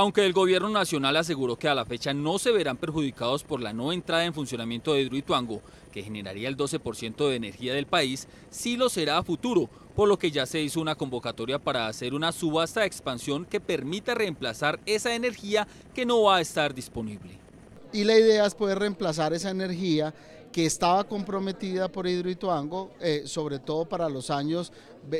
Aunque el gobierno nacional aseguró que a la fecha no se verán perjudicados por la no entrada en funcionamiento de Hidroituango, que generaría el 12% de energía del país, sí lo será a futuro, por lo que ya se hizo una convocatoria para hacer una subasta de expansión que permita reemplazar esa energía que no va a estar disponible. Y la idea es poder reemplazar esa energía que estaba comprometida por Hidroituango, eh, sobre todo para los años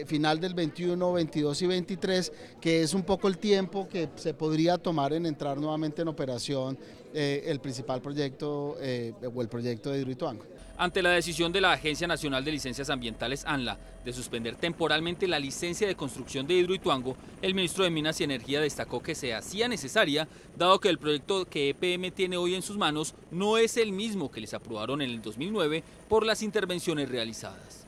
final del 21, 22 y 23, que es un poco el tiempo que se podría tomar en entrar nuevamente en operación eh, el principal proyecto eh, o el proyecto de Hidroituango. Ante la decisión de la Agencia Nacional de Licencias Ambientales, ANLA, de suspender temporalmente la licencia de construcción de Hidroituango, el ministro de Minas y Energía destacó que se hacía necesaria, dado que el proyecto que EPM tiene hoy en sus manos no es el mismo que les aprobaron en el 2009 por las intervenciones realizadas.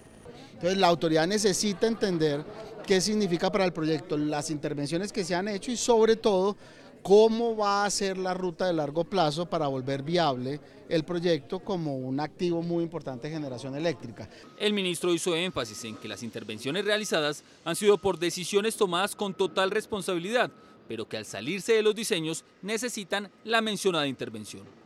Entonces la autoridad necesita entender qué significa para el proyecto las intervenciones que se han hecho y sobre todo cómo va a ser la ruta de largo plazo para volver viable el proyecto como un activo muy importante de generación eléctrica. El ministro hizo énfasis en que las intervenciones realizadas han sido por decisiones tomadas con total responsabilidad, pero que al salirse de los diseños necesitan la mencionada intervención.